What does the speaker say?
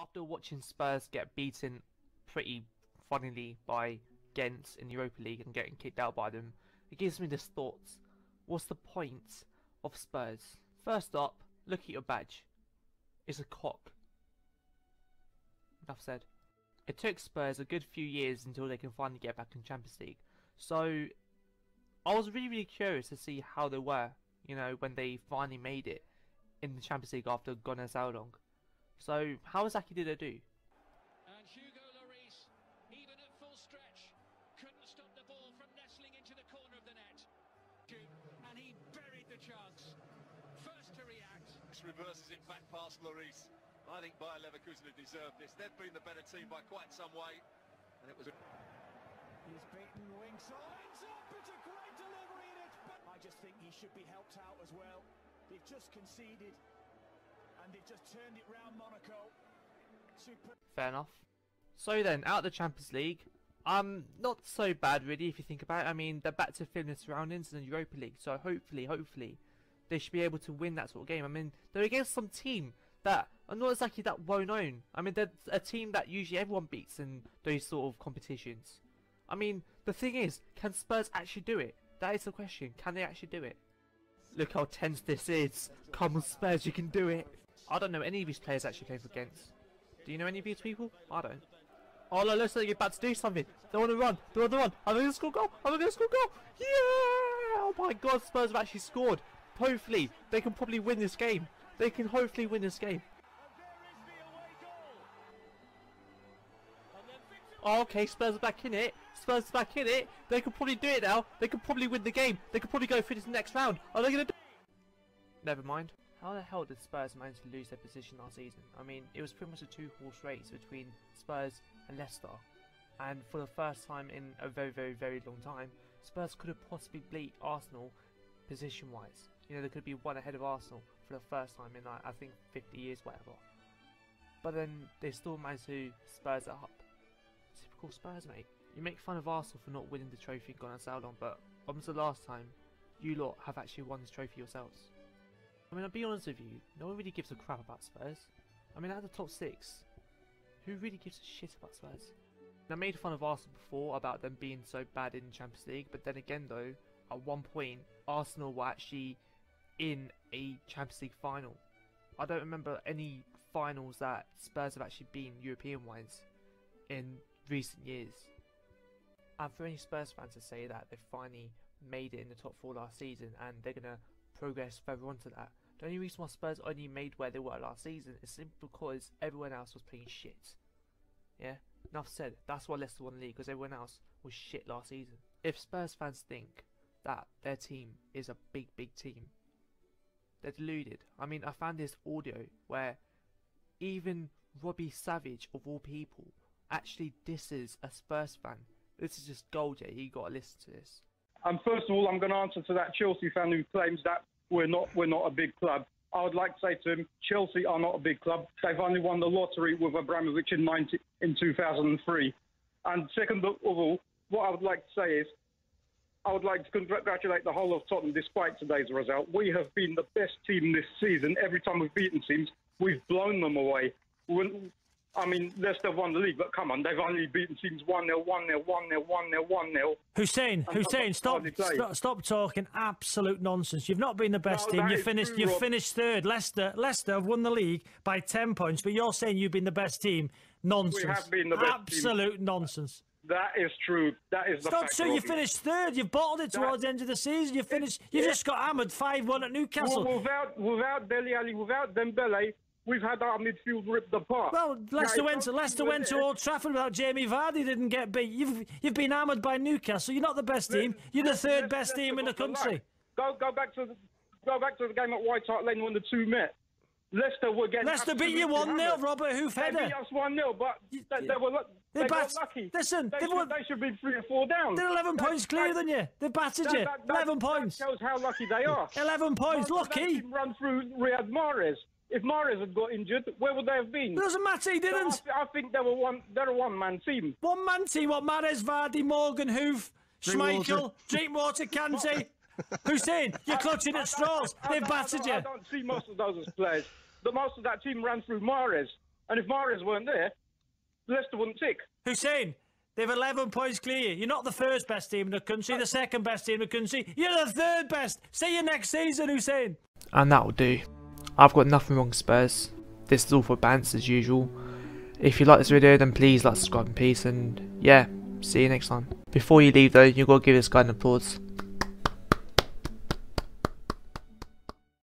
After watching Spurs get beaten pretty funnily by Ghent in the Europa League and getting kicked out by them, it gives me this thought, What's the point of Spurs? First up, look at your badge. It's a cock. Enough said. It took Spurs a good few years until they can finally get back in Champions League. So I was really really curious to see how they were, you know, when they finally made it in the Champions League after Gunnar so long. So how exactly did they do? And Hugo Lloris, even at full stretch, couldn't stop the ball from nestling into the corner of the net. And he buried the chance. First to react. This reverses it back past Lloris. I think Bayer Leverkusen have deserved this. They've been the better team by quite some way. And it was a... He's beaten Wingsall, oh, ends up, it's a great delivery and it's back. I just think he should be helped out as well. They've just conceded and they've just turned it round Monaco. Super. Fair enough. So then, out of the Champions League, um, not so bad really if you think about it. I mean, they're back to familiar surroundings in the Europa League, so hopefully, hopefully, they should be able to win that sort of game. I mean, they're against some team that are not exactly that well known. I mean, they're a team that usually everyone beats in those sort of competitions. I mean, the thing is, can Spurs actually do it? That is the question. Can they actually do it? Look how tense this is. Come on, Spurs, you can do it. I don't know any of these players actually playing for. Do you know any of these people? I don't. Oh no, looks like you're about to do something. They want to run. They want to run. Are they going to score goal? Are they going to score goal? Yeah! Oh my god, Spurs have actually scored. Hopefully, they can probably win this game. They can hopefully win this game. Oh, okay, Spurs are back in it. Spurs are back in it. They could probably do it now. They could probably win the game. They could probably go through this next round. Are they going to do Never mind. How the hell did Spurs manage to lose their position last season? I mean, it was pretty much a two-horse race between Spurs and Leicester. And for the first time in a very, very, very long time, Spurs could have possibly beat Arsenal position-wise. You know, they could be one ahead of Arsenal for the first time in, like, I think, 50 years, whatever. But then they still managed to Spurs it up. Typical Spurs, mate. You make fun of Arsenal for not winning the trophy gone and sailed on, but when was the last time you lot have actually won this trophy yourselves? I mean, I'll be honest with you, no one really gives a crap about Spurs. I mean, out of the top six, who really gives a shit about Spurs? And I made fun of Arsenal before about them being so bad in Champions League, but then again though, at one point, Arsenal were actually in a Champions League final. I don't remember any finals that Spurs have actually been European-wise in recent years. And for any Spurs fans to say that they finally made it in the top four last season and they're going to progress further on to that, the only reason why Spurs only made where they were last season is simply because everyone else was playing shit. Yeah? Enough said, that's why Leicester won the league, because everyone else was shit last season. If Spurs fans think that their team is a big, big team, they're deluded. I mean, I found this audio where even Robbie Savage, of all people, actually disses a Spurs fan. This is just gold, yeah. You got to listen to this. And first of all, I'm going to answer to that Chelsea fan who claims that we're not we're not a big club. I would like to say to him, Chelsea are not a big club. They've only won the lottery with Abramovich in 90, in 2003. And second of all, what I would like to say is, I would like to congratulate the whole of Tottenham despite today's result. We have been the best team this season. Every time we've beaten teams, we've blown them away. When, I mean, Leicester won the league, but come on, they've only beaten teams 1 0, 1 0, 1 0, 1 0, 1 0. Hussein, Hussein, stop, stop, stop talking absolute nonsense. You've not been the best No, team. You is finished, true, you Rob. finished third. Leicester, Leicester have won the league by ten points, but you're saying you've been the best team. Nonsense. We have been the best team. absolute nonsense. That is true. That is the not fact. true. You finished third. You've bottled it That- towards the end of the season. You finished. You yeah. just got hammered five one at Newcastle. Well, without without Dele Alli, without Dembele, we've had our midfield ripped apart. Well, Leicester went to Leicester went to. Old Trafford without Jamie Vardy. Didn't get beat. You've you've been hammered by Newcastle. You're not the best team. You're the third best team in the country. Go go back to the go back to the game at White Hart Lane when the two met. Leicester were getting Leicester beat you 1 0, hammered. Robert Huth They beat us one 0 but they, they were They they, got lucky. listen, they, they've should, won- they should be three or four down. They're 11 That- points clear that- than you. They battered that- you. that- 11 that points. shows how lucky they are. 11 points. Most of that Lucky. Run through Riyad Mahrez. If Mahrez had got injured, where would they have been? It doesn't matter. He So I, didn't. th- I think they were one. They're a one-man team. One man team. What? Mahrez, Vardy, Morgan, Huth, Schmeichel, Drinkwater, Kante. Hussein, you're clutching I- I- at straws. I- I They've don't- I battered you. I don't see most of those as players. The most of that team ran through Mahrez, And if Mahrez weren't there, Leicester wouldn't tick. Hussein, they've 11 points clear. You're not the first best team in the country, the second best team in the country. You're the third best. See you next season, Hussein. And that'll do. I've got nothing wrong Spurs. This is all for Bants as usual. If you like this video then please like, subscribe and peace and yeah, see you next time. Before you leave though, you've got to give this guy an applause.